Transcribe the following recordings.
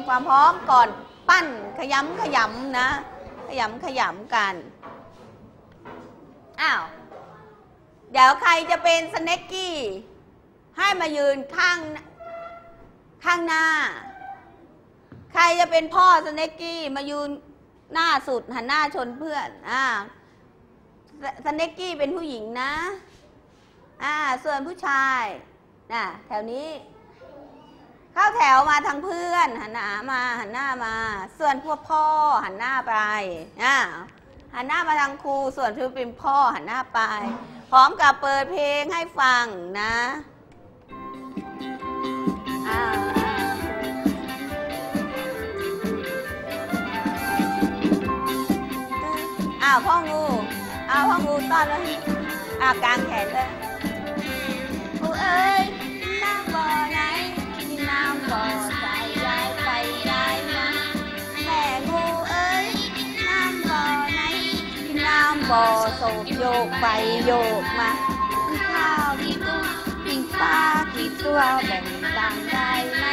มความพร้อมก่อนปั้นขยำขยำนะ ขยำขยำกัน อ้าว เดี๋ยวใครจะเป็นสเน็กกี้ ให้มายืนข้าง ข้างหน้า ใครจะเป็นพ่อสเน็กกี้มายืนหน้าสุดหันหน้าชนเพื่อนอ่าสสเน็กกี้เป็นผู้หญิงนะ อ่า ส่วนผู้ชาย น่ะ แถวนี้ เข้าแถวมาทางเพื่อนหันหน้ามาหันหน้ามา ส่วนพวกพ่อหันหน้าไปอ่าหันหน้ามาทางครูส่วนที่เป็นพ่อหันหน้าไป พร้อมกับเปิดเพลงให้ฟังนะอ้าวพ่องูอ้าวพ่องูต้อนเลยอ้าวกางแขนเลย กโยกไปโยกมากินข้าวกินตัวกินปลากินตัวแบ่งตังได้ไหม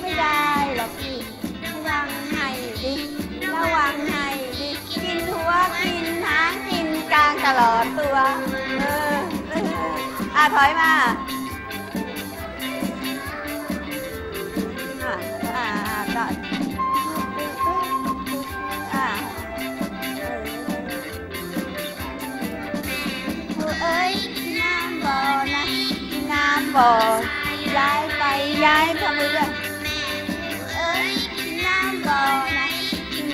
ไม่ได้หรอกพี่ระวังให้ดิระวังให้ดิกินหัวกินหางกินกลางตลอดตัวเอออะถอยมา บอย้ายไปย้ายทำมือด้วยเอ้ยน้ำบ่อนะ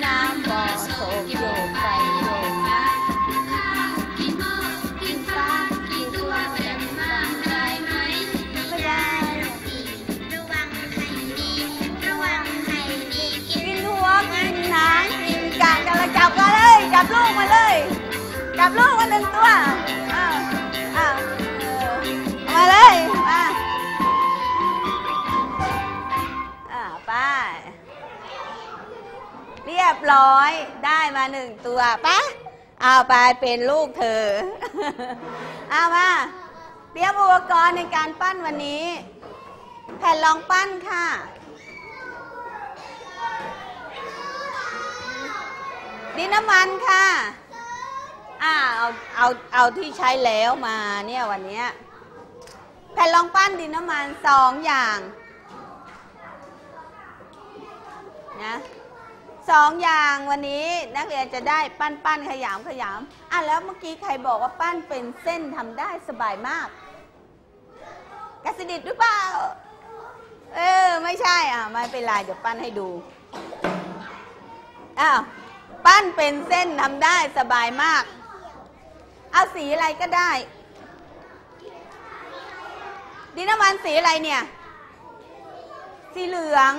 น้ำบ่อโศกโยกไปโยกมากินฟ้ากินตัวยังฟังได้ไหมไม่ได้กินหัวกินหางกินกางกันละจับกันเลยจับลูกมาเลยจับลูกมาหนึ่งตัวอ้าวอ้าวมาเลย ยบร้อยได้มาหนึ่งตัวปะเอาไปเป็นลูกเธอ เอามาเตรียมอุปกรณ์ในการปั้นวันนี้ แผ่นรองปั้นค่ะดินน้ำมันค่ะอ่าเอาเอาเอาที่ใช้แล้วมาเนี่ยวันนี้แผ่นรองปั้นดินน้ำมันสองอย่างนะ สองอย่างวันนี้นักเรียนจะได้ปั้นปั้นขยำขยำอะแล้วเมื่อกี้ใครบอกว่าปั้นเป็นเส้นทำได้สบายมากกสิดิตหรือเปล่า เออ ไม่ใช่อะ ไม่เป็นไรเดี๋ยวปั้นให้ดูอ้าวปั้นเป็นเส้นทำได้สบายมาก เอาสีอะไรก็ได้ ดินน้ำมันสีอะไรเนี่ย สีเหลือง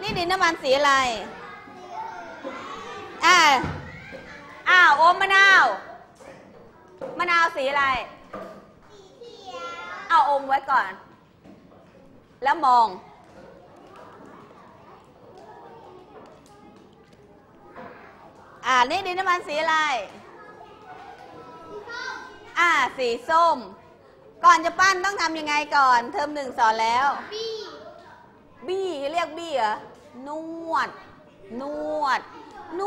นี่ดินน้ำมันสีอะไร อ่าอ้าวอมมะนาวมะนาวสีอะไรเอาอมไว้ก่อน แล้วมอง อ่านี่ดินน้ำมันสีอะไร อ่าสีส้ม ก่อนจะปั้นต้องทำยังไงก่อน เทอมหนึ่งสอนแล้ว บี้เรียกบี้เหรอนวด นวด น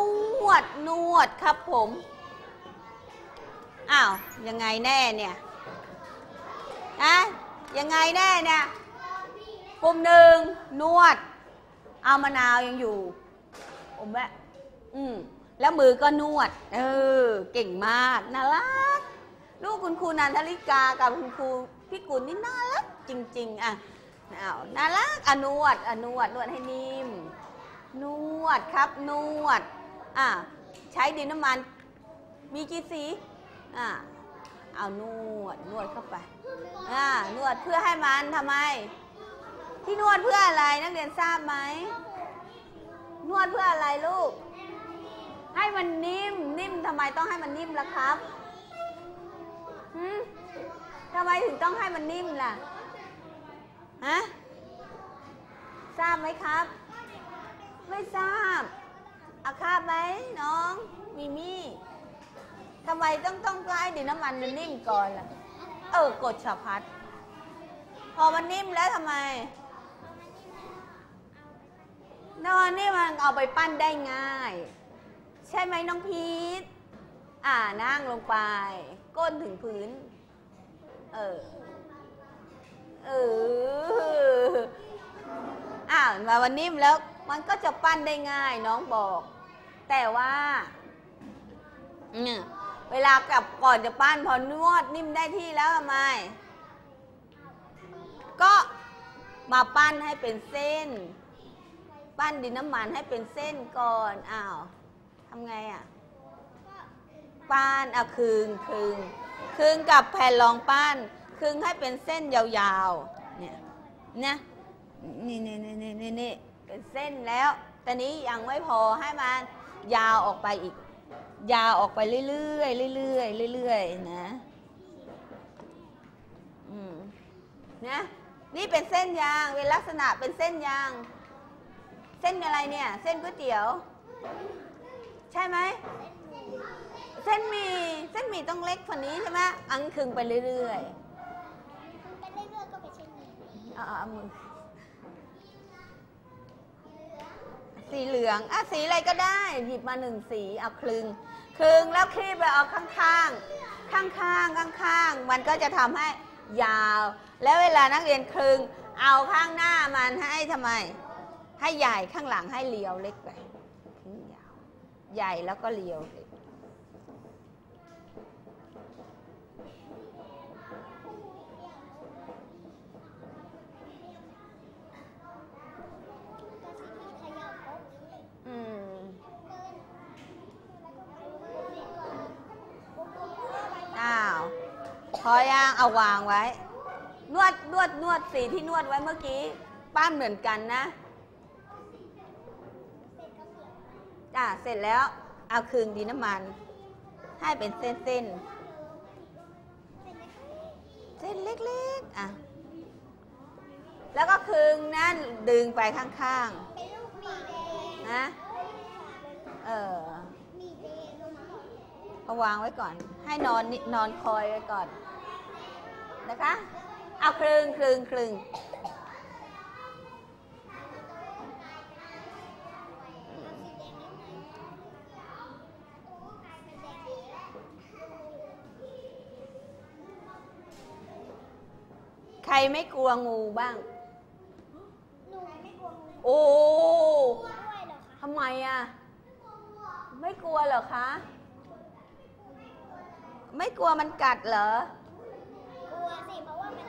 วดนวดครับผม อ้าว ยังไงแน่เนี่ยอะยังไงแน่เนี่ยปุ่มหนึ่งนวด เอามะนาวยังอยู่อมแวะอืมแล้วมือก็นวด เออ เก่งมาก น่ารัก ลูกคุณครูนันทลิกากับคุณครูพี่กุลนี่น่ารักจริง ๆ อะอ้าน่ารักอนวดอนวดนวดให้นิ่ม นวดครับ นวด อะใช้ดินน้ำมัน มีกี่สี อะเอานวด นวดเข้าไป อ่า นวดเพื่อให้มันทำไม ที่นวดเพื่ออะไรนักเรียนทราบไหม นวดเพื่ออะไรลูก ให้มันนิ่ม นิ่มทำไมต้องให้มันนิ่มล่ะครับหืมทำไมถึงต้องให้มันนิ่มล่ะ ฮะ ทราบไหมครับ ไม่ทราบอาคาบไหมน้อง มีมี่ทำไมต้องต้องให้ดินน้ำมันมันนิ่มก่อนล่ะ เออกดฉับพลัด พอมันนิ่มแล้วทำไมนอนนี่มันเอาไปปั้นได้ง่าย ใช่ไหมน้องพีทอ่านั่งลงไป ก้นถึงพื้น เออ เอออ้าวมาวันนิ่มแล้ว มันก็จะปั้นได้ง่ายน้องบอก แต่ว่าเนี่ยเวลากลับก่อนจะปั้นพอนวดนิ่มได้ที่แล้วทำไม ก็มาปั้นให้เป็นเส้น ปั้นดินน้ำมันให้เป็นเส้นก่อนอ้าวทำไงอะปั้นเอาคึงคึงคึงกับแผ่นรองปั้นคึงให้เป็นเส้นยาวๆเนี่ยเนี่ยนี่นี่นี่นี่นี่นี่ เป็นเส้นแล้วแต่นี้ยังไม่พอให้มันยาวออกไปอีก ยาวออกไปเรื่อยๆเรื่อยๆเรื่อยๆนะอืมนะนี่เป็นเส้นยางเป็นลักษณะเป็นเส้นยาง เส้นอะไรเนี่ย เส้นก๋วยเตี๋ยว ใช่ไหมเส้นหมี่เส้นหมี่ต้องเล็กกว่านี้ใช่ไหมอังคึงไปเรื่อยไปเรื่อยๆก็ไปเช่นนี้ๆเอาเอาเอามือ สีเหลืองอะสีอะไรก็ได้ หยิบมาหนึ่งสีเอาคลึงคลึงแล้วคลีบไปเอาข้างข้างข้างข้างข้างๆมันก็จะทำให้ยาว แล้วเวลานักเรียนคลึงเอาข้างหน้ามันให้ทำไม ให้ใหญ่ข้างหลังให้เลียวเล็กไปทิ้งยาว ใหญ่แล้วก็เลียวเล็กสิมีเขย่าโป๊ะ อืม อ้าว พอยังเอาวางไว้ นวดนวดนวดสีที่นวดไว้เมื่อกี้ปั้นเหมือนกันนะอ่าเสร็จแล้ว เอาคืนดีน้ำมัน ให้เป็นเส้นเส้นๆเส้นเล็กๆอะแล้วก็คืนนั่นดึงไปข้างเป็นลูกหมีแดงๆนะเออหมีแดงรู้มั้ยเอาวางไว้ก่อน ให้นอนนินอนคอยไว้ก่อน นะคะ เอาคลึงคลึงคลึงใครไม่กลัวงูบ้างหนูไม่กลัวงูโอ้กลัวด้วยเหรอคะทำไมอะ ไม่กลัวเหรอคะ ไม่กลัวมันกัดเหรอ กลัวสิเพราะว่ามัน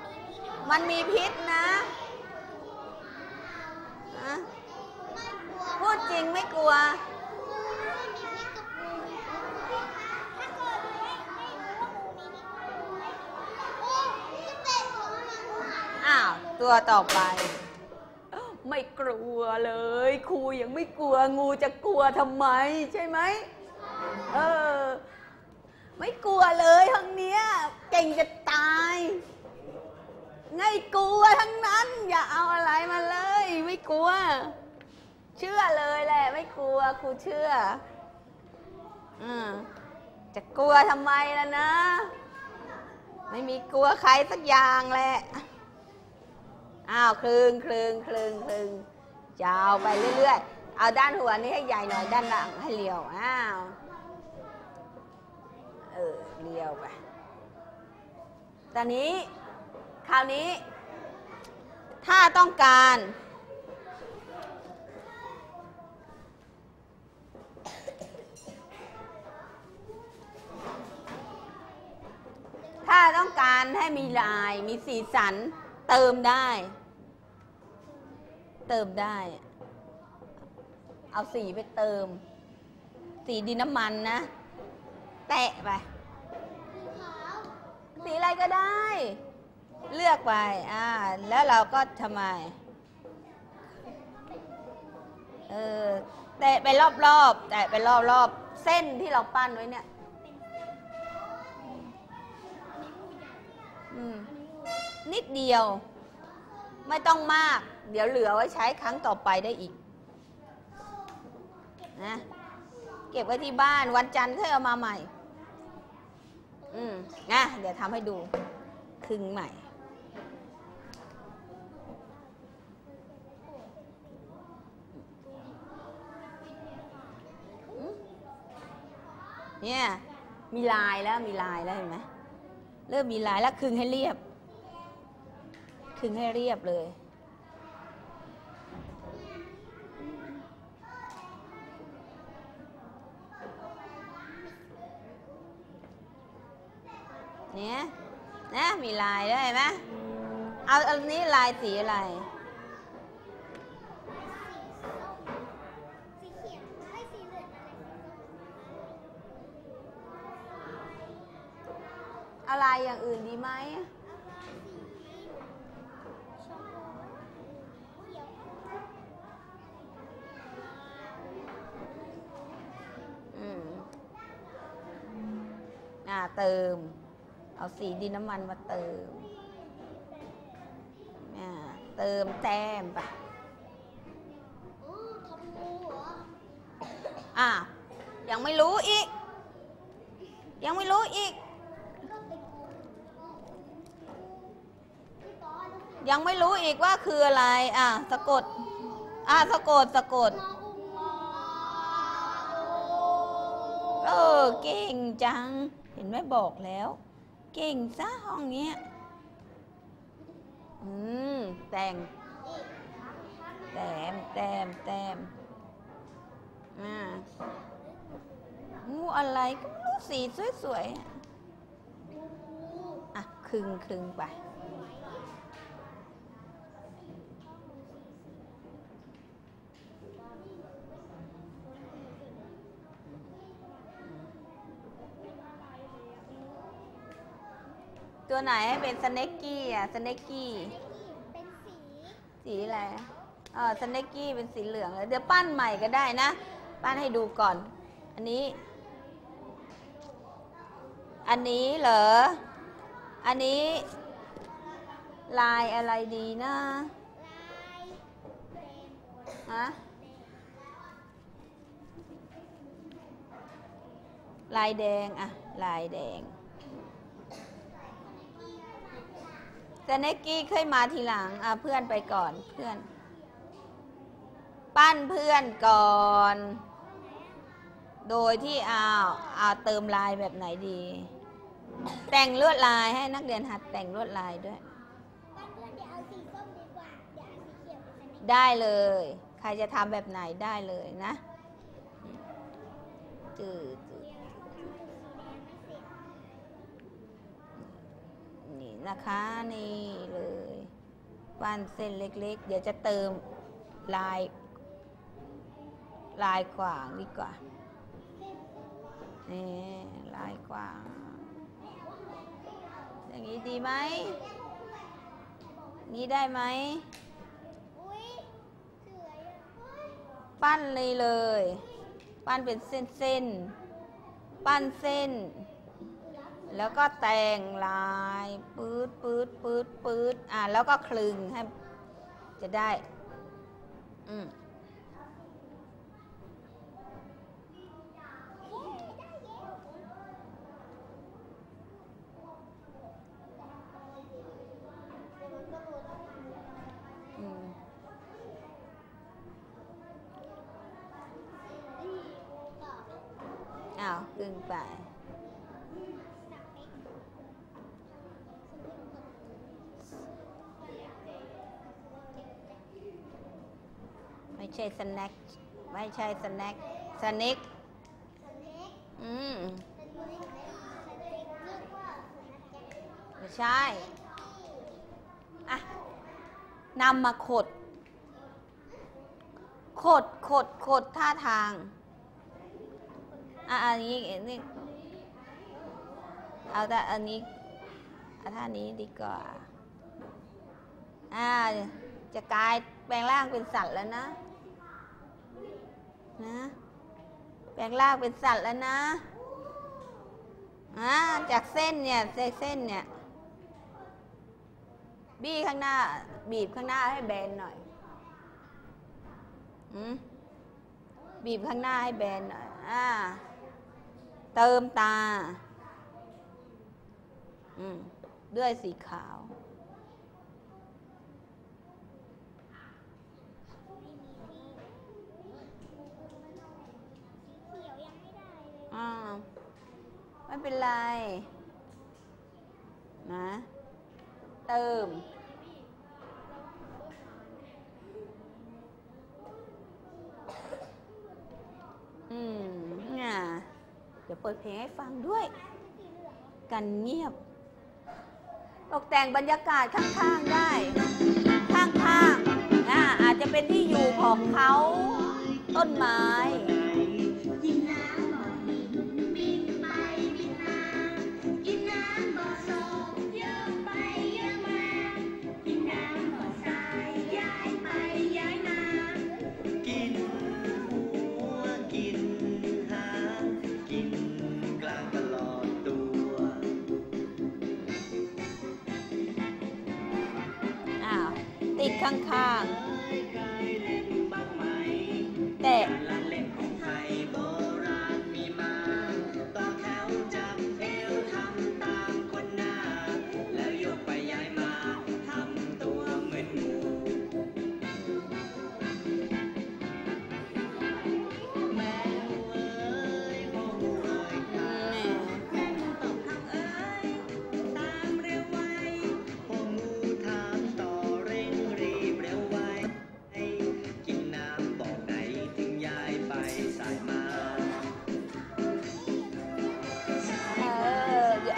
มันมีพิษนะพูดจริงไม่กลัวอ้าวตัวต่อไป ไม่กลัวเลย ครูยังไม่กลัวงูจะกลัวทำไม ใช่ไหมเออ ไม่กลัวเลยทั้งเนี้ย เก่งจะตาย กลัวทั้งนั้น อย่าเอาอะไรมาเลย ไม่กลัว เชื่อเลยแหละ ไม่กลัวครูเชื่ออืมจะกลัวทำไมล่ะนะ ไม่มีกลัวใครสักอย่างแหละอ้าวคลึงคลึงคลึงคลึงยาวไปเรื่อยๆ เอาด้านหัวนี้ให้ใหญ่หน่อยด้านหลังให้เรียวอ้าวเออเรียวไปตอนนี้ คราวนี้ ถ้าต้องการ ถ้าต้องการให้มีลายมีสีสัน เติมได้ เติมได้ เอาสีไปเติม สีดินน้ำมันนะ แตะไป สีอะไรก็ได้ เลือกไปอ่าแล้วเราก็ทำไมเออแตะไปรอบๆแตะไปรอบๆเส้นที่เราปั้นไว้เนี่ยนิดเดียว ไม่ต้องมาก เดี๋ยวเหลือไว้ใช้ครั้งต่อไปได้อีกนะเก็บไว้ที่บ้านวันจันทร์ค่อยเอามาใหม่ อืมนะเดี๋ยวทำให้ดูครึ่งใหม่ เนี่ย มีลายแล้วมีลายแล้วเห็นไหมเริ่มมีลายแล้วคึงให้เรียบ คึงให้เรียบเลยเนี่ยนะมีลายด้วเห็นไหมเอาอันนี้ลายสีอะไร สีเขียวไม่สีเหลือง อะไรอะไรอย่างอื่นดีไหมเอามาสีชมพูเขียวอืม อ่าเติม เอาสีดินน้ำมันมาเติม อ่า เติมแต้มไปอ๋อทำงูเหรออ่ายังไม่รู้อีก ยังไม่รู้อีกก็เป็นงูพี่ปอต้องเขี ยังไม่รู้อีกว่าคืออะไร อ่าสะกด อ่าสะกดสะกด เออ เก่งจัง เห็นไหมบอกแล้ว เก่งซะห้องเนี้ย อืม แต่ง แต้มแต้มแต้มอ่างูอะไรก็ไม่รู้สีสวยๆอะอะคึงคึงไป ตัวไหนให้เป็นสเน็กกี้อะสเน็กกี้เป็นสี สีอะไรเออสเน็กกี้เป็นสีเหลืองเลยเดี๋ยวปั้นใหม่ก็ได้นะ ปั้นให้ดูก่อน อันนี้ อันนี้เหรอ อันนี้ ลายอะไรดีนะลายแดงฮะลายแดงอะลายแดง สเนกกี้เคยมาทีหลังอะเพื่อนไปก่อนเพื่อน ปั้นเพื่อนก่อน โดยที่เอาเอาเติมลายแบบไหนดี แต่งลวดลายให้นักเรียนหัดแต่งลวดลายด้วย ได้เลย ใครจะทำแบบไหนได้เลยนะจืดจืด นี่นะคะนี่เลยปั้นเส้นเล็ก ๆ เดี๋ยวจะเติมลาย ลายขวางดีกว่านี่ลายขวาง อย่างนี้ดีไหมนี้ได้ไหมปั้นเลยเลย ปั้นเป็นเส้นเส้นๆปั้นเส้น แล้วก็แต่งลายปื๊ดปื๊ดปื๊ดปื๊ดอ่าแล้วก็คลึงให้จะได้ อืม เย้ได้เย้เดี๋ยวมันก็รู้แล้ว อืม ต่อ อ้าวคลึงไป สักเล็ก ไม่ ใช่สแน็คไม่ใช่สแน็คสเน็กสเล็กอืมเป็นเล็กสเล็กเรียกว่าสเล็กแจ็คไม่ใช่อะนำมาขด ขด ขด ขดท่าทาง อะอันนี้อันนี้เอาแต่อันนี้เอาท่านี้ดีกว่า อ่า จะกลายแปลงร่างเป็นสัตว์แล้วนะ นะ แปลงร่างเป็นสัตว์แล้วนะอ่าจากเส้นเนี่ยเส้นเส้นเนี่ย บี้ข้างหน้า บีบข้างหน้าให้แบนหน่อยอืมบีบข้างหน้าให้แบนหน่อย อ่า เติมตา อืม ด้วยสีขาว เขียวยังไม่ได้เลย อ่าไม่เป็นไร นะ เติม อืมน่ะเดี๋ยวเปิดเพลงให้ฟังด้วย กันเงียบ ตกแต่งบรรยากาศข้างๆได้ ข้างๆอ่าอาจจะเป็นที่อยู่ของเขา ต้นไม้ ติดข้างเคยเล่นบ้างไหมๆแต่ละ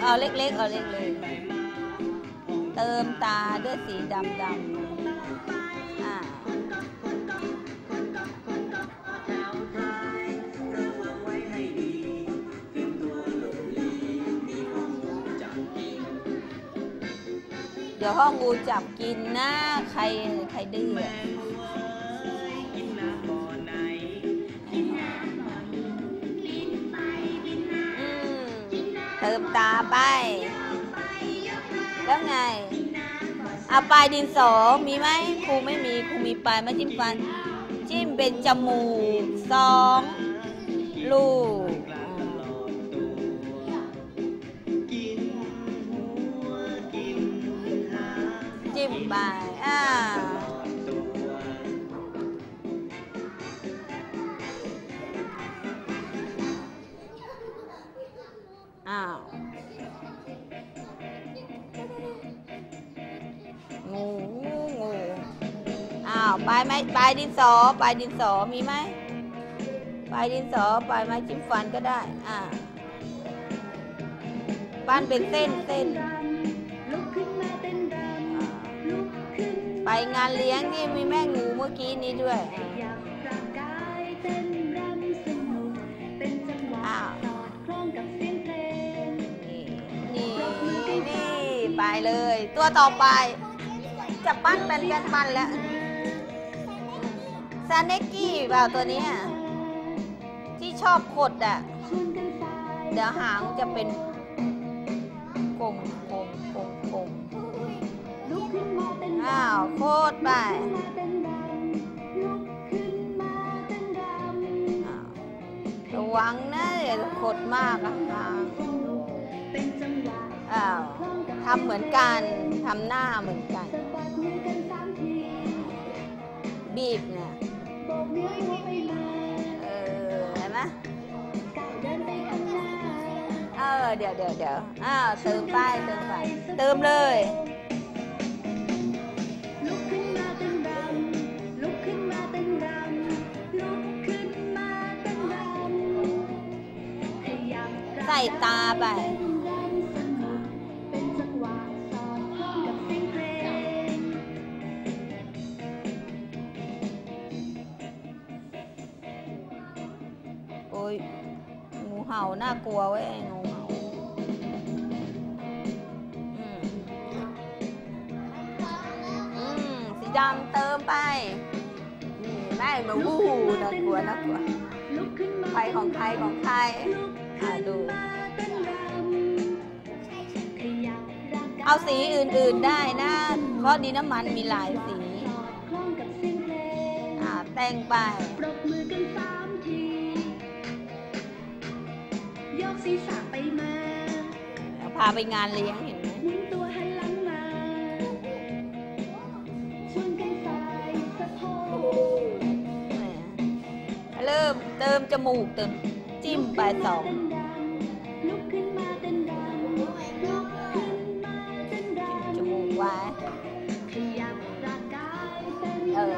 เอาเล็กๆ เอาเล็กๆ เติมตาด้วยสีดำๆอ่าเดี๋ยวห้องงูจับกินนะ ใครใครดื้อ เติมตาไปเยอะไปเยแล้วไงเอาปลายดินสอมีไหมครูไม่มีครูมีปลายมาจิ้มฟัน จิ้มเป็นจมูกสองาวปลายไม้ปลายดินสอปลายดินสอมีไหมปลายดินสอปลายไม้จิ้มฟันก็ได้ อ่าปั้นเป็นเส้นเส้นลุกขึ้นมาเต้นรอ่าำลุกขึ้นไปงานเลี้ยงนี่มีแม่งูเมื่อกี้นี้ด้วยนี่นี่นี่ไปเลย ตัวต่อไป จะปั้นเป็นกันปั้นแล้ว ซาเนกกี้เปล่าตัวเนี้ยที่ชอบขดอะ เดี๋ยวหางจะเป็นกลมกลมกลมกลมอ้าวโคตรไประวังนะเดี๋ยวขดมากอะหางเป็นจังหวะอ้าวทำเหมือนกันทำหน้าเหมือนกัน บีบเนี่ย เออเห็นไหมเออเดี๋ยวเดี๋ยวเดี๋ยวอ้าวเติมไปเติมไปเติมเลยลุกขึ้นมา เห่าน่ากลัวเว้ยงูเห่าอืมอืมสีดำเติมไป นี่แม่มาวู้น่ากลัวน่ากลัวใครของใครของใครอ่าดู เอาสีอื่นๆได้นะ เพราะดินน้ำมันมีหลายสี อ่าแต่งไปีรษไปมาพาไปงานเลี้ยงเห็นไหมนตัวหันหลังมาชนกันสายสะพกแเริ่มเติมจมูกเติมจิ้มไปสองลุกขึ้นมาเต้นรำลุกขึ้นมาเต้นรำจมูกไว้ายเออ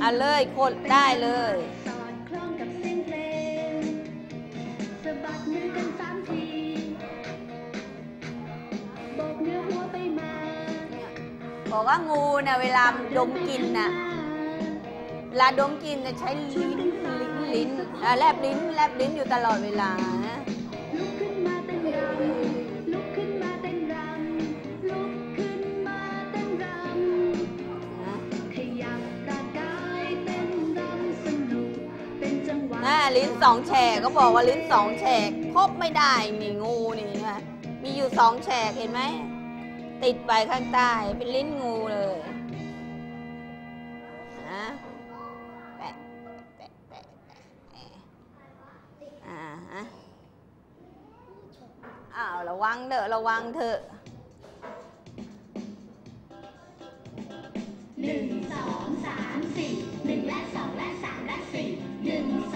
เอาเลยคนได้เลย บอกว่างูน่ะเวลามันดมกลินน่ะเวลาดมกลินจะใช้ลิ้นลิ้นลิ้นอะแลบลิ้นแลบลิ้นอยู่ตลอดเวลานะลุกขึ้นมาเต้นรำลุกขึ้นมาเต้นรำลุกขึ้นมาเต้นรำขยับร่างกายเต้นรำสนุกเป็นจังหวะน่ะลิ้นสองแฉกก็บอกว่าลิ้นสองแฉกครบไม่ได้นี่งูนี่นะมีอยู่สองแฉกเห็นไหม ติดไปข้างใต้เป็นลิ้นงูเลยนะแปะแปะแปะแปะแปะอ่าฮะอ้าวระวังเถอะระวังเถอะหนึ่งสองสามสี่หนึ่งและสองและสามและสี่หนึ่งสองสามสี่หนึ่ง